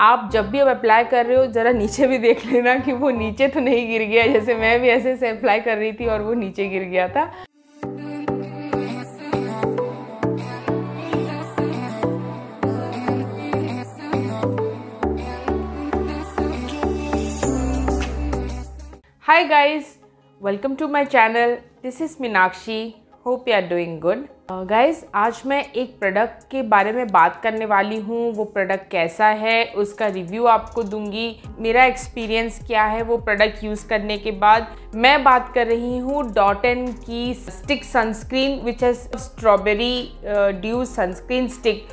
आप जब भी अब अप्लाई कर रहे हो ज़रा नीचे भी देख लेना कि वो नीचे तो नहीं गिर गया जैसे मैं भी ऐसे से अप्लाई कर रही थी और वो नीचे गिर गया था Hi guys, welcome to my channel. This is Minakshi. Hope you are doing good. Guys uh, आज मैं एक प्रोडक्ट के बारे में बात करने वाली हूँ। वो प्रोडक्ट कैसा है उसका रिव्यू आपको दूँगी। मेरा एक्सपीरियंस क्या है वो प्रोडक्ट यूज़ करने के बाद मैं बात कर रही हूँ डॉटन की स्टिक सनस्क्रीन विच है strawberry dew sunscreen stick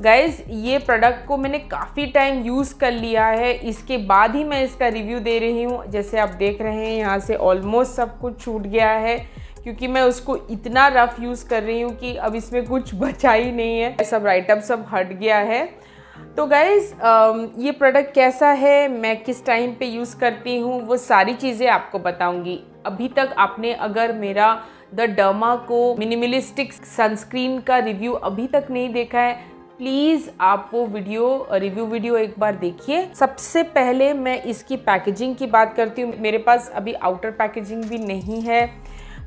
guys ये प्रोडक्ट को मैंने काफ़ी टाइम यूज़ कर लिया है। इसके बाद ही मैं इसका रिव्यू दे रही हूँ। जैसे आप देख रहे हैं यहाँ से ऑलमोस्ट सब कुछ छूट गया है। क्योंकि मैं उसको इतना रफ़ यूज़ कर रही हूँ कि अब इसमें कुछ बचा ही नहीं है। सब राइटअप सब हट गया है। तो गाइज़ ये प्रोडक्ट कैसा है? मैं किस टाइम पे यूज़ करती हूँ? वो सारी चीज़ें आपको बताऊँगी। अभी तक आपने अगर मेरा द डर्मा को मिनिमलिस्टिक सनस्क्रीन का रिव्यू अभी तक नहीं देखा है प्लीज़ आप वो वीडियो रिव्यू वीडियो एक बार देखिए। सबसे पहले मैं इसकी पैकेजिंग की बात करती हूँ। मेरे पास अभी आउटर पैकेजिंग भी नहीं है।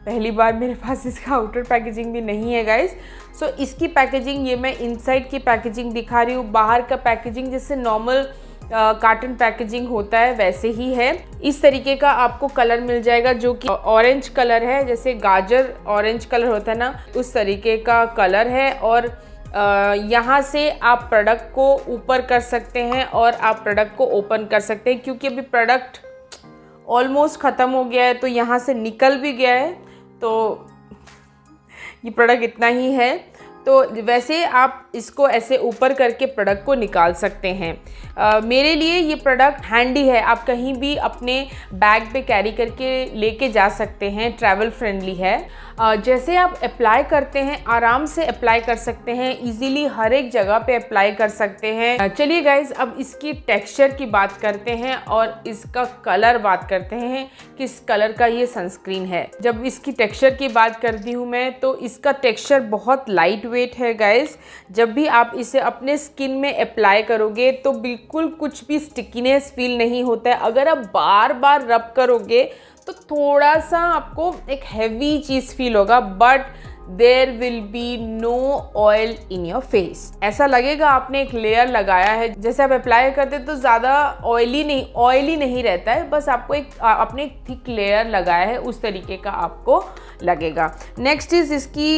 पहली बार मेरे पास इसका आउटर पैकेजिंग भी नहीं है गाइज़ सो so, इसकी पैकेजिंग ये मैं इनसाइड की पैकेजिंग दिखा रही हूँ. बाहर का पैकेजिंग जैसे नॉर्मल कार्टन पैकेजिंग होता है वैसे ही है. इस तरीके का आपको कलर मिल जाएगा जो कि ऑरेंज कलर है. जैसे गाजर ऑरेंज कलर होता है ना उस तरीके का कलर है. और यहाँ से आप प्रोडक्ट को ऊपर कर सकते हैं और आप प्रोडक्ट को ओपन कर सकते हैं. क्योंकि अभी प्रोडक्ट ऑलमोस्ट ख़त्म हो गया है तो यहाँ से निकल भी गया है. तो ये प्रोडक्ट इतना ही है। तो वैसे आप इसको ऐसे ऊपर करके प्रोडक्ट को निकाल सकते हैं। आ, मेरे लिए ये प्रोडक्ट हैंडी है। आप कहीं भी अपने बैग पे कैरी करके लेके जा सकते हैं। ट्रैवल फ्रेंडली है। आ, जैसे आप अप्लाई करते हैं आराम से अप्लाई कर सकते हैं। इजीली हर एक जगह पे अप्लाई कर सकते हैं। चलिए गाइज़ अब इसकी टेक्सचर की बात करते हैं और इसका कलर बात करते हैं। किस कलर का ये सनस्क्रीन है। जब इसकी टेक्सचर की बात करती हूँ मैं तो इसका टेक्सचर बहुत लाइट वेट है गाइज़ जब भी आप इसे अपने स्किन में अप्लाई करोगे तो बिल्कुल कुछ भी स्टिकीनेस फील नहीं होता है। अगर आप बार बार रब करोगे तो थोड़ा सा आपको एक हैवी चीज़ फील होगा। But there will be no oil in your face ऐसा लगेगा आपने एक लेयर लगाया है। जैसे आप अप्लाई करते तो ज़्यादा ऑयली नहीं ऑयली नहीं रहता है। बस आपको एक अपने एक थिक लेयर लगाया है, उस तरीके का आपको लगेगा। नेक्स्ट इज़ इसकी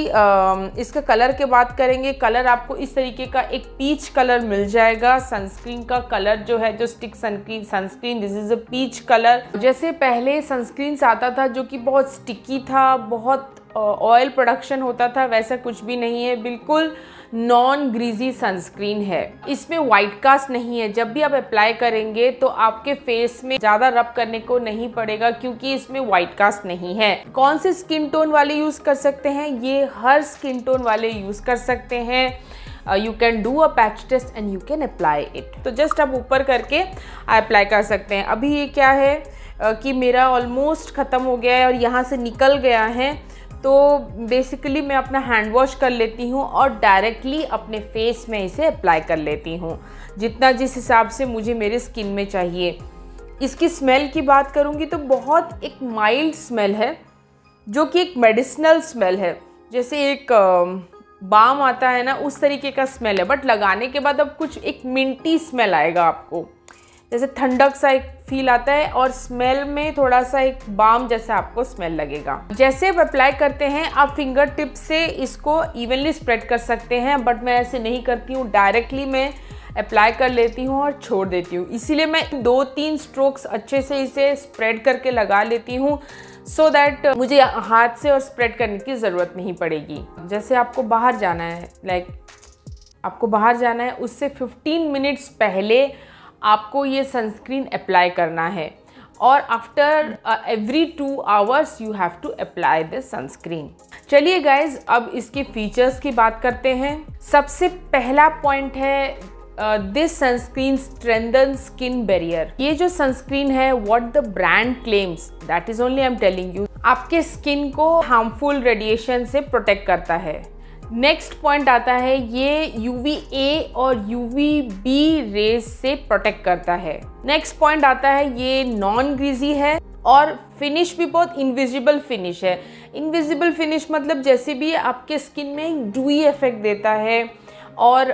इसका कलर के बात करेंगे। कलर आपको इस तरीके का एक पीच कलर मिल जाएगा। सनस्क्रीन का कलर जो है, जो stick sunscreen sunscreen this is a peach colour जैसे पहले सनस्क्रीन आता था जो कि बहुत स्टिकी था, बहुत ऑयल प्रोडक्शन होता था वैसा कुछ भी नहीं है। बिल्कुल नॉन ग्रीजी सनस्क्रीन है। इसमें वाइट कास्ट नहीं है। जब भी आप अप्लाई करेंगे तो आपके फेस में ज़्यादा रब करने को नहीं पड़ेगा क्योंकि इसमें वाइट कास्ट नहीं है। कौन से स्किन टोन वाले यूज़ कर सकते हैं? ये हर स्किन टोन वाले यूज़ कर सकते हैं। You can do a patch test and you can apply it तो जस्ट आप ऊपर करके अप्लाई कर सकते हैं। अभी ये क्या है? Uh, कि मेरा ऑलमोस्ट ख़त्म हो गया है और यहाँ से निकल गया है। तो बेसिकली मैं अपना हैंड वॉश कर लेती हूँ और डायरेक्टली अपने फेस में इसे अप्लाई कर लेती हूँ। जितना जिस हिसाब से मुझे मेरे स्किन में चाहिए। इसकी स्मेल की बात करूँगी तो बहुत एक माइल्ड स्मेल है, जो कि एक मेडिसिनल स्मेल है। जैसे एक बाम आता है ना, उस तरीके का स्मेल है। बट लगाने के बाद अब कुछ एक मिंटी स्मेल आएगा आपको। जैसे ठंडक सा एक फील आता है और स्मेल में थोड़ा सा एक बाम जैसा आपको स्मेल लगेगा। जैसे आप अप्लाई करते हैं आप फिंगर टिप से इसको इवनली स्प्रेड कर सकते हैं बट मैं ऐसे नहीं करती हूँ। डायरेक्टली मैं अप्लाई कर लेती हूँ और छोड़ देती हूँ। इसीलिए मैं दो तीन स्ट्रोक्स अच्छे से इसे स्प्रेड करके लगा लेती हूँ सो so दैट मुझे हाथ से और स्प्रेड करने की ज़रूरत नहीं पड़ेगी। जैसे आपको बाहर जाना है लाइक like, आपको बाहर जाना है उससे 15 मिनट्स पहले आपको ये सनस्क्रीन अप्लाई करना है। और after every two hours you have to apply this sunscreen चलिए गाइज़ अब इसके फीचर्स की बात करते हैं। सबसे पहला पॉइंट है this sunscreen strengthen skin barrier ये जो सनस्क्रीन है what the brand claims that is only I am telling you आपके स्किन को हार्मफुल रेडिएशन से प्रोटेक्ट करता है। नेक्स्ट पॉइंट आता है, ये यू वी ए और यू वी बी रेज से प्रोटेक्ट करता है। नेक्स्ट पॉइंट आता है, ये नॉन ग्रीजी है और फिनिश भी बहुत इनविजिबल फिनिश है। इनविजिबल फिनिश मतलब जैसे भी आपके स्किन में डुई इफ़ेक्ट देता है और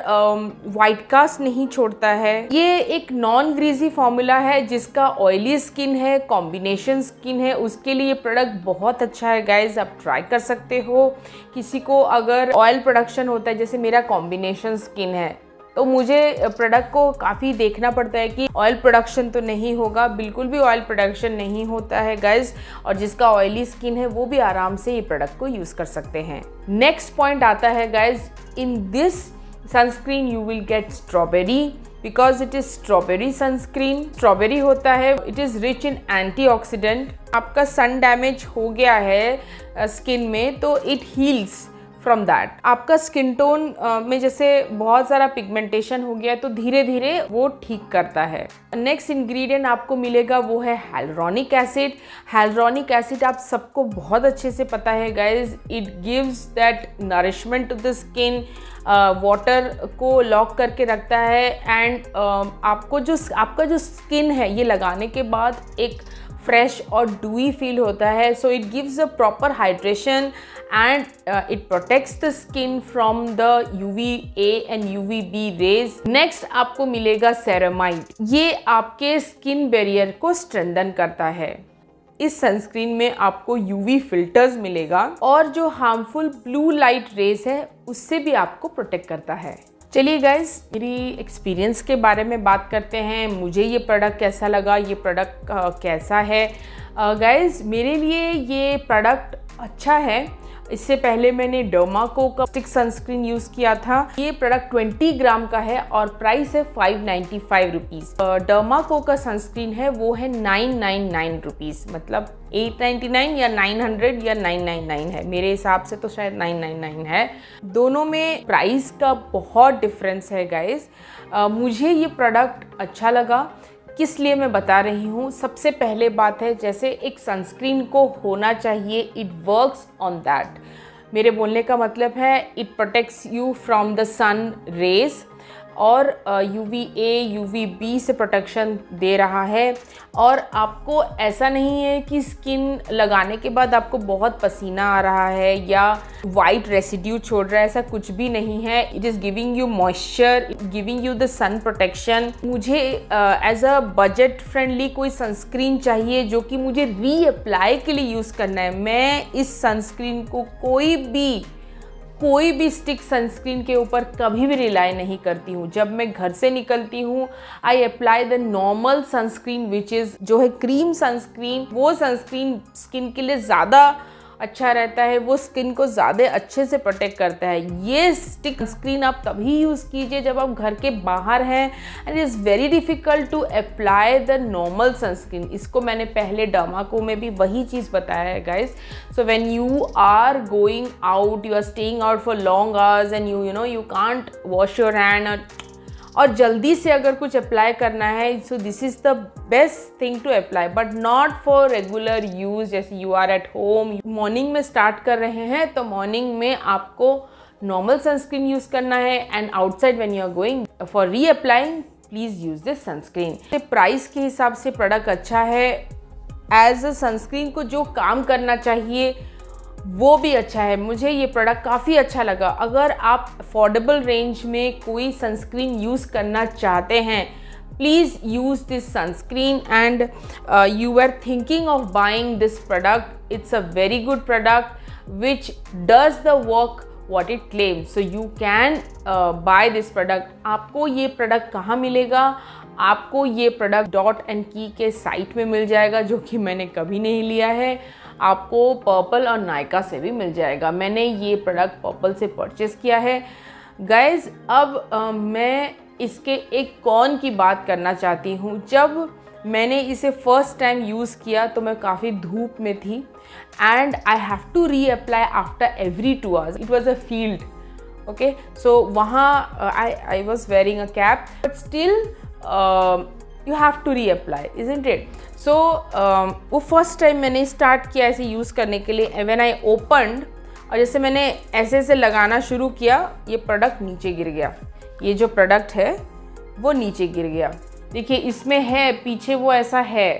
वाइट कास्ट नहीं छोड़ता है। ये एक नॉन ग्रीजी फॉर्मूला है जिसका ऑयली स्किन है कॉम्बिनेशन स्किन है। उसके लिए प्रोडक्ट बहुत अच्छा है गाइज़ आप ट्राई कर सकते हो। किसी को अगर ऑयल प्रोडक्शन होता है, जैसे मेरा कॉम्बिनेशन स्किन है तो मुझे प्रोडक्ट को काफ़ी देखना पड़ता है कि ऑयल प्रोडक्शन तो नहीं होगा। बिल्कुल भी ऑयल प्रोडक्शन नहीं होता है गाइज़ और जिसका ऑयली स्किन है, वो भी आराम से ये प्रोडक्ट को यूज़ कर सकते हैं। नेक्स्ट पॉइंट आता है guys in this sunscreen you will get strawberry because it is strawberry sunscreen strawberry होता है it is rich in antioxidant आपका सन डैमेज हो गया है स्किन में तो इट हील्स फ्रॉम दैट आपका स्किन टोन में जैसे बहुत सारा पिगमेंटेशन हो गया तो धीरे धीरे वो ठीक करता है। नेक्स्ट इंग्रेडिएंट आपको मिलेगा, वो है हेलरॉनिक एसिड हेलरॉनिक एसिड आप सबको बहुत अच्छे से पता है guys it gives that nourishment to the skin water को लॉक करके रखता है एंड आपको जो, आपका जो स्किन है, ये लगाने के बाद एक फ्रेश और डूई फील होता है। So it gives a proper hydration and it protects the skin from the U V A and U V B rays next आपको मिलेगा सेरेमाइड ये आपके स्किन बैरियर को स्ट्रेंदन करता है। इस सनस्क्रीन में आपको यूवी फिल्टर्स मिलेगा और जो हार्मफुल ब्लू लाइट रेस है, उससे भी आपको प्रोटेक्ट करता है। चलिए गाइज़ मेरी एक्सपीरियंस के बारे में बात करते हैं। मुझे ये प्रोडक्ट कैसा लगा, ये प्रोडक्ट कैसा है? गाइज़ मेरे लिए ये प्रोडक्ट अच्छा है। इससे पहले मैंने डर्माको का स्टिक सनस्क्रीन यूज़ किया था। ये प्रोडक्ट 20 ग्राम का है और प्राइस है five ninety five rupees Dermaco का सनस्क्रीन है, वो है नाइन नाइन नाइन रुपीज़ मतलब 899 या 900 या 999 है। मेरे हिसाब से तो शायद 999 है। दोनों में प्राइस का बहुत डिफरेंस है गाइज़ मुझे ये प्रोडक्ट अच्छा लगा। किस लिए मैं बता रही हूँ? सबसे पहले बात है, जैसे एक सनस्क्रीन को होना चाहिए। इट वर्क्स ऑन दैट मेरे बोलने का मतलब है it protects you from the sun rays और U V A U V B से प्रोटेक्शन दे रहा है। और आपको ऐसा नहीं है कि स्किन लगाने के बाद आपको बहुत पसीना आ रहा है या वाइट रेसिड्यू छोड़ रहा है, ऐसा कुछ भी नहीं है। It is giving you moisture giving you the sun protection मुझे एज अ बजट फ्रेंडली कोई सनस्क्रीन चाहिए जो कि मुझे रीअप्लाई के लिए यूज़ करना है। मैं इस सनस्क्रीन को कोई भी कोई भी स्टिक सनस्क्रीन के ऊपर कभी भी रिलाई नहीं करती हूँ। जब मैं घर से निकलती हूँ I apply the normal sunscreen which is जो है क्रीम सनस्क्रीन वो सनस्क्रीन स्किन के लिए ज़्यादा अच्छा रहता है, वो स्किन को ज़्यादा अच्छे से प्रोटेक्ट करता है। ये स्टिक स्क्रीन आप तभी यूज़ कीजिए जब आप घर के बाहर हैं and is very difficult to apply the normal sunscreen इसको मैंने पहले डमाको में भी वही चीज़ बताया है guys so when you are going out you are staying out for long hours and you you know you can't wash your hand जल्दी से अगर कुछ अप्लाई करना है so this is the best thing to apply but not for regular use जैसे you are at home morning में start कर रहे हैं तो मॉर्निंग में आपको नॉर्मल सनस्क्रीन यूज़ करना है and outside when you are going for reapplying please use this sunscreen price के हिसाब से प्रोडक्ट अच्छा है. एज अ सनस्क्रीन को जो काम करना चाहिए वो भी अच्छा है। मुझे ये प्रोडक्ट काफ़ी अच्छा लगा। अगर आप अफोर्डेबल रेंज में कोई सनस्क्रीन यूज़ करना चाहते हैं please use this sunscreen and you are thinking of buying this product it's a very good product which does the work what it claim so you can buy this product आपको ये product कहाँ मिलेगा? आपको ये product dot and की के site में मिल जाएगा, जो कि मैंने कभी नहीं लिया है। आपको पर्पल और नायका से भी मिल जाएगा। मैंने ये प्रोडक्ट पर्पल से परचेस किया है। गाइज़ अब आ, मैं इसके एक कौन की बात करना चाहती हूँ। जब मैंने इसे फ़र्स्ट टाइम यूज़ किया तो मैं काफ़ी धूप में थी। And I have to reapply after every two hours it was a field okay so वहाँ I I was wearing a cap but still you have to reapply isn't it so वो first time मैंने start किया ऐसे use करने के लिए when I opened और जैसे मैंने ऐसे ऐसे लगाना शुरू किया, ये प्रोडक्ट नीचे गिर गया। ये जो प्रोडक्ट है, वो नीचे गिर गया। देखिए, इसमें है, पीछे वो ऐसा है।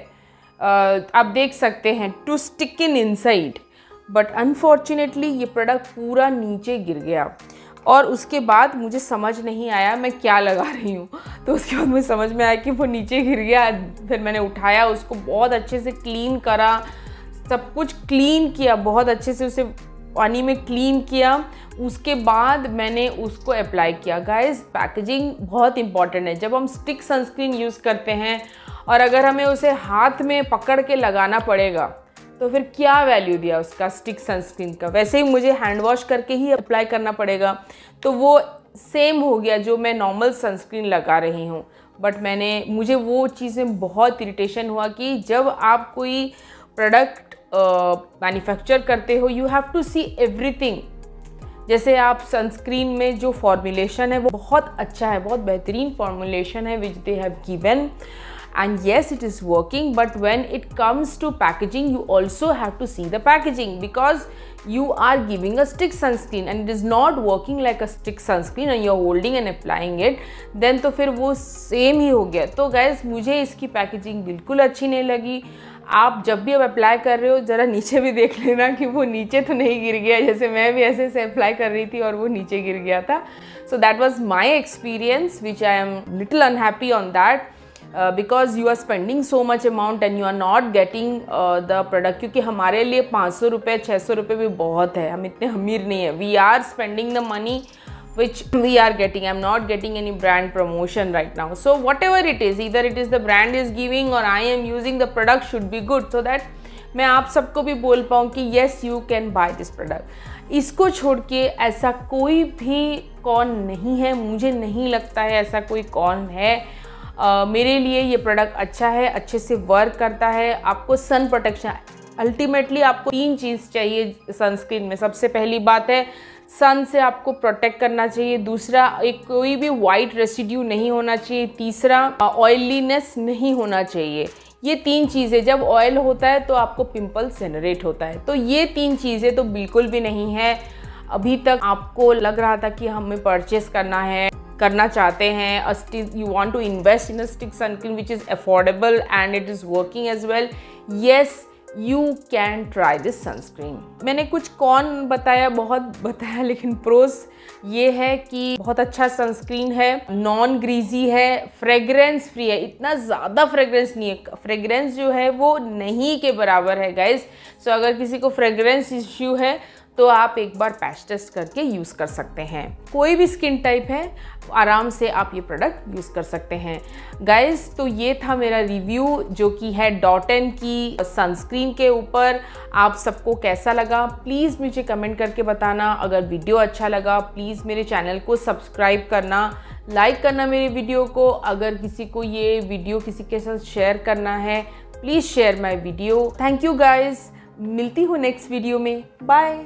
आप देख सकते हैं to stick in inside but unfortunately ये प्रोडक्ट पूरा नीचे गिर गया। और उसके बाद मुझे समझ नहीं आया मैं क्या लगा रही हूँ। तो उसके बाद मुझे समझ में आया कि वो नीचे गिर गया। फिर मैंने उठाया, उसको बहुत अच्छे से क्लीन करा। सब कुछ क्लीन किया, बहुत अच्छे से उसे पानी में क्लीन किया। उसके बाद मैंने उसको अप्लाई किया। गाइस पैकेजिंग बहुत इंपॉर्टेंट है। जब हम स्टिक सनस्क्रीन यूज़ करते हैं और अगर हमें उसे हाथ में पकड़ के लगाना पड़ेगा तो फिर क्या वैल्यू दिया उसका स्टिक सनस्क्रीन का? वैसे ही मुझे हैंड वॉश करके ही अप्लाई करना पड़ेगा। तो वो सेम हो गया जो मैं नॉर्मल सनस्क्रीन लगा रही हूँ। बट मैंने, मुझे वो चीज़ में बहुत इरिटेशन हुआ कि जब आप कोई प्रोडक्ट मैन्युफैक्चर करते हो you have to see everything जैसे आप सनस्क्रीन में जो फॉर्मुलेशन है, वो बहुत अच्छा है, बहुत बेहतरीन फॉर्मुलेशन है which they have given and yes it is working but when it comes to packaging you also have to see the packaging because you are giving a stick sunscreen and it is not working like a stick sunscreen and you're holding and applying it then तो फिर वो same ही हो गया तो gas मुझे इसकी packaging बिल्कुल अच्छी नहीं लगी आप जब भी अब अप्लाई कर रहे हो ज़रा नीचे भी देख लेना कि वो नीचे तो नहीं गिर गया जैसे मैं भी ऐसे से अप्लाई कर रही थी और वो नीचे गिर गया था so that was my experience which I am little unhappy on that because you are spending so much amount and you are not getting the product क्योंकि हमारे लिए पाँच सौ रुपये छः सौ रुपये भी बहुत है। हम इतने अमीर नहीं है। We are spending the money which we are getting. I'm not getting any brand promotion right now. So, whatever it is, either it is the brand is giving or i am using, the product should be good. So that मैं आप सबको भी बोल पाऊँ कि yes you can buy this product इसको छोड़ के ऐसा कोई भी कौन नहीं है। मुझे नहीं लगता है ऐसा कोई कौन है। मेरे लिए ये प्रोडक्ट अच्छा है, अच्छे से वर्क करता है, आपको सन प्रोटेक्शन अल्टीमेटली आपको तीन चीज़ चाहिए सनस्क्रीन में। सबसे पहली बात है सन से आपको प्रोटेक्ट करना चाहिए। दूसरा, एक कोई भी वाइट रेसिड्यू नहीं होना चाहिए। तीसरा ऑयलीनेस नहीं होना चाहिए। ये तीन चीज़ें, जब ऑयल होता है तो आपको पिंपल्स जनरेट होता है। तो ये तीन चीज़ें तो बिल्कुल भी नहीं है। अभी तक आपको लग रहा था कि हमें परचेस करना है। करना चाहते हैं you want to invest in a stick suncream which is affordable and it is working as well yes you can try this sunscreen मैंने कुछ कौन बताया बहुत बताया लेकिन प्रोस ये है कि बहुत अच्छा सनस्क्रीन है नॉन ग्रीजी है फ्रेगरेंस फ्री है इतना ज़्यादा फ्रेगरेंस नहीं है। फ्रेगरेंस जो है वो नहीं के बराबर है गाइज़ सो so, अगर किसी को फ्रेगरेंस इश्यू है तो आप एक बार पैच टेस्ट करके यूज़ कर सकते हैं। कोई भी स्किन टाइप है, आराम से आप ये प्रोडक्ट यूज़ कर सकते हैं। गाइस तो ये था मेरा रिव्यू जो कि है डॉटन की सनस्क्रीन के ऊपर। आप सबको कैसा लगा? प्लीज़ मुझे कमेंट करके बताना। अगर वीडियो अच्छा लगा, प्लीज़ मेरे चैनल को सब्सक्राइब करना, लाइक करना मेरे वीडियो को। अगर किसी को ये वीडियो किसी के साथ शेयर करना है, please share my video. Thank you guys मिलती हूँ नेक्स्ट वीडियो में। बाय।